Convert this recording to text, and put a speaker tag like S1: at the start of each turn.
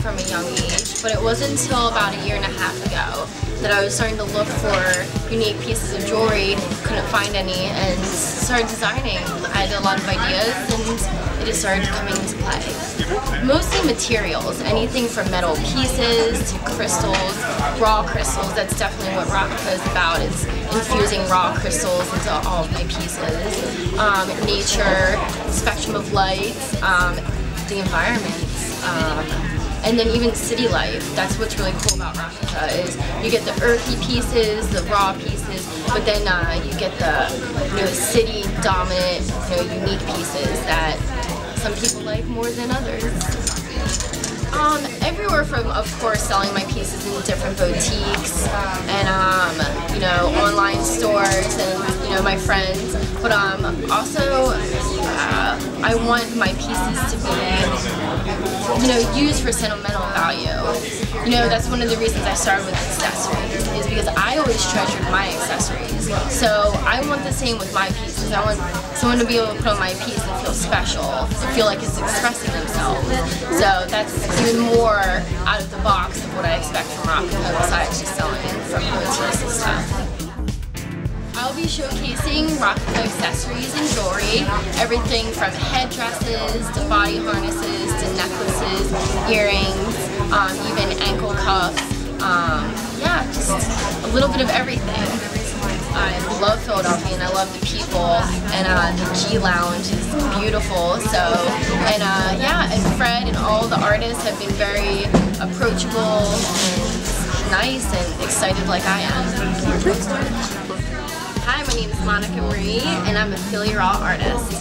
S1: from a young age, but it wasn't until about a year and a half ago that I was starting to look for unique pieces of jewelry, couldn't find any, and started designing. I had a lot of ideas and it just started coming into play. Mostly materials, anything from metal pieces to crystals, raw crystals, that's definitely what Rockica is about, is infusing raw crystals into all of my pieces. Um, nature, spectrum of light, um, the environment. Um, and then even city life. That's what's really cool about Rockica is you get the earthy pieces, the raw pieces, but then uh, you get the you know city dominant, you know unique pieces that some people like more than others. Um, everywhere from, of course, selling my pieces in different boutiques and, um, you know, online stores know, my friends. But um, also, uh, I want my pieces to be, you know, used for sentimental value. You know, that's one of the reasons I started with accessories, is because I always treasured my accessories. So I want the same with my pieces. I want someone to be able to put on my piece and feel special, and feel like it's expressing themselves. So that's even more out of the box of what I expect from Rockica besides just selling from boutiques and stuff. Be showcasing Rockica accessories and jewelry, everything from headdresses to body harnesses to necklaces, earrings, um, even ankle cuffs. Um, yeah, just a little bit of everything. I love Philadelphia and I love the people and uh, the G Lounge is beautiful. So and uh, yeah, and Fred and all the artists have been very approachable and nice and excited like I am. Monika Marie and I'm a Philly Raw artist.